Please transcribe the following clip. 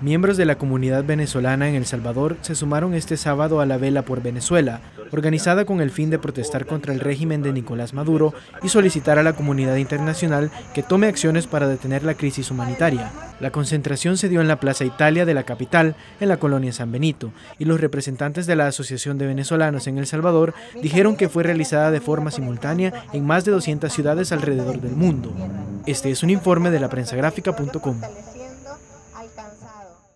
Miembros de la comunidad venezolana en El Salvador se sumaron este sábado a la vela por Venezuela, organizada con el fin de protestar contra el régimen de Nicolás Maduro y solicitar a la comunidad internacional que tome acciones para detener la crisis humanitaria. La concentración se dio en la Plaza Italia de la capital, en la colonia San Benito, y los representantes de la Asociación de Venezolanos en El Salvador dijeron que fue realizada de forma simultánea en más de 200 ciudades alrededor del mundo. Este es un informe de la prensagráfica.com cansado.